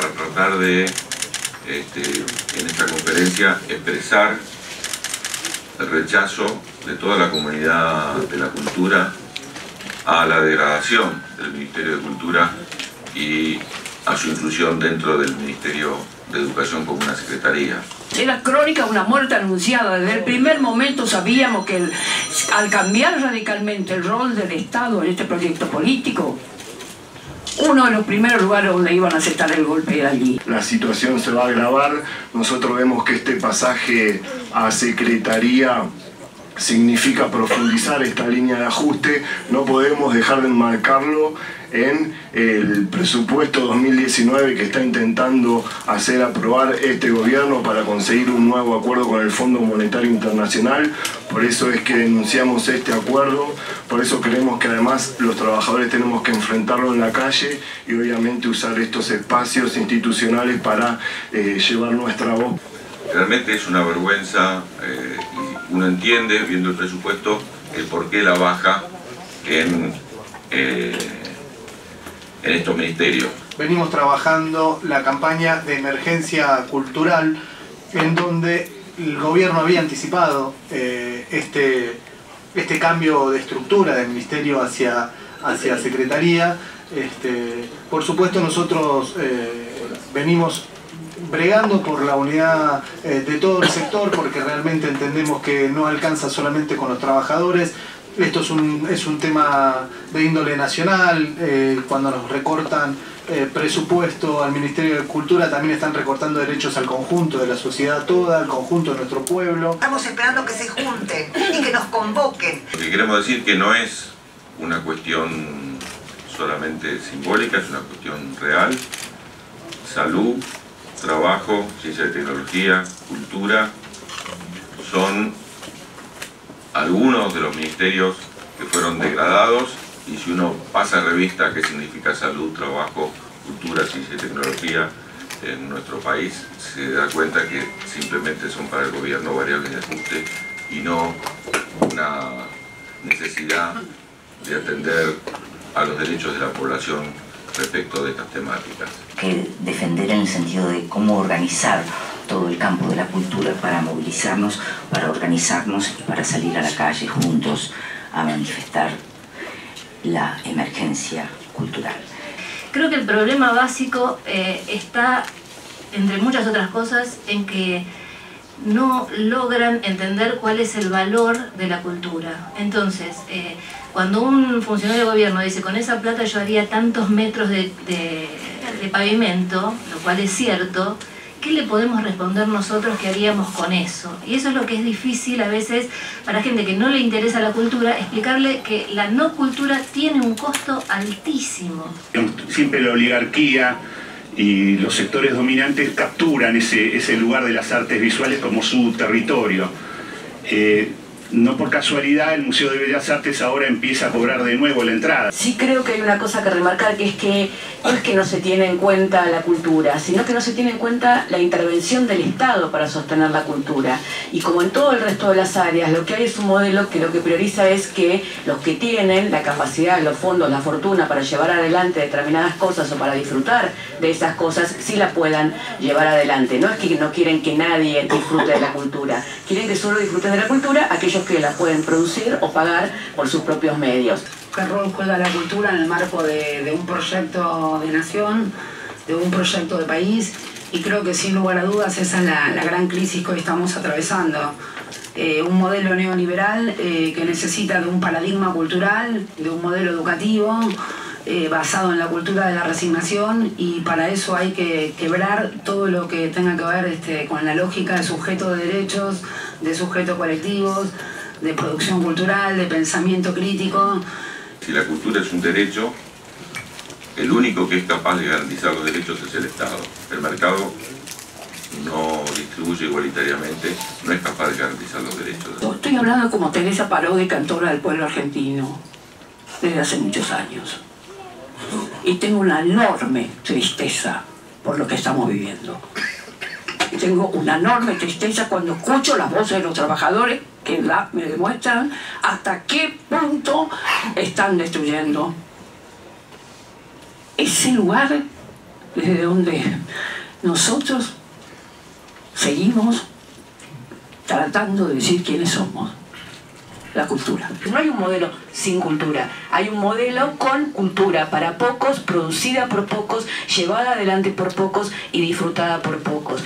para tratar de, este, en esta conferencia, expresar el rechazo de toda la comunidad de la cultura a la degradación del Ministerio de Cultura y a su inclusión dentro del Ministerio de Educación como una secretaría. Era crónica una muerte anunciada. Desde el primer momento sabíamos que al cambiar radicalmente el rol del Estado en este proyecto político, uno de los primeros lugares donde iban a aceptar el golpe era allí. La situación se va a agravar. Nosotros vemos que este pasaje a secretaría significa profundizar esta línea de ajuste. No podemos dejar de enmarcarlo en el presupuesto 2019 que está intentando hacer aprobar este gobierno para conseguir un nuevo acuerdo con el Fondo Monetario Internacional. Por eso es que denunciamos este acuerdo, por eso creemos que además los trabajadores tenemos que enfrentarlo en la calle y obviamente usar estos espacios institucionales para eh, llevar nuestra voz. Realmente es una vergüenza eh, uno entiende, viendo el presupuesto, el por qué la baja en... Eh, en estos ministerios. Venimos trabajando la campaña de emergencia cultural en donde el gobierno había anticipado eh, este, este cambio de estructura del ministerio hacia, hacia secretaría. Este, por supuesto nosotros eh, venimos bregando por la unidad eh, de todo el sector porque realmente entendemos que no alcanza solamente con los trabajadores, esto es un, es un tema de índole nacional, eh, cuando nos recortan eh, presupuesto al Ministerio de Cultura también están recortando derechos al conjunto de la sociedad toda, al conjunto de nuestro pueblo. Estamos esperando que se junten y que nos convoquen. Lo que queremos decir que no es una cuestión solamente simbólica, es una cuestión real. Salud, trabajo, ciencia y tecnología, cultura, son algunos de los ministerios que fueron degradados y si uno pasa revista qué significa salud, trabajo, cultura, ciencia y tecnología en nuestro país, se da cuenta que simplemente son para el gobierno variables de ajuste y no una necesidad de atender a los derechos de la población respecto de estas temáticas. Que defender en el sentido de cómo organizar todo el campo de la cultura para movilizarnos, para organizarnos y para salir a la calle juntos a manifestar la emergencia cultural. Creo que el problema básico eh, está, entre muchas otras cosas, en que no logran entender cuál es el valor de la cultura. Entonces, eh, cuando un funcionario de gobierno dice, con esa plata yo haría tantos metros de pavimento, lo cual es cierto, ¿qué le podemos responder nosotros que haríamos con eso? Y eso es lo que es difícil a veces para gente que no le interesa la cultura, explicarle que la no cultura tiene un costo altísimo. Siempre la oligarquía y los sectores dominantes capturan ese, lugar de las artes visuales como su territorio. Eh, no por casualidad el Museo de Bellas Artes ahora empieza a cobrar de nuevo la entrada. Sí creo que hay una cosa que remarcar que es que no es que no se tiene en cuenta la cultura, sino que no se tiene en cuenta la intervención del Estado para sostener la cultura. Y como en todo el resto de las áreas, lo que hay es un modelo que lo que prioriza es que los que tienen la capacidad, los fondos, la fortuna para llevar adelante determinadas cosas o para disfrutar de esas cosas, sí la puedan llevar adelante. No es que no quieren que nadie disfrute de la cultura, quieren que solo disfruten de la cultura aquellos que la pueden producir o pagar por sus propios medios. ¿Qué rol juega la cultura en el marco de, un proyecto de nación, de un proyecto de país? Y creo que sin lugar a dudas esa es la, gran crisis que hoy estamos atravesando. Eh, un modelo neoliberal eh, que necesita de un paradigma cultural, de un modelo educativo, eh, basado en la cultura de la resignación y para eso hay que quebrar todo lo que tenga que ver este, con la lógica de sujeto de derechos, de sujetos colectivos, de producción cultural, de pensamiento crítico. Si la cultura es un derecho, el único que es capaz de garantizar los derechos es el Estado. El mercado no distribuye igualitariamente, no es capaz de garantizar los derechos. Estoy hablando como Teresa Parodi, cantora del pueblo argentino, desde hace muchos años. Y tengo una enorme tristeza por lo que estamos viviendo tengo una enorme tristeza cuando escucho las voces de los trabajadores que me demuestran hasta qué punto están destruyendo ese lugar desde donde nosotros seguimos tratando de decir quiénes somos. La cultura. No hay un modelo sin cultura, hay un modelo con cultura para pocos, producida por pocos, llevada adelante por pocos y disfrutada por pocos.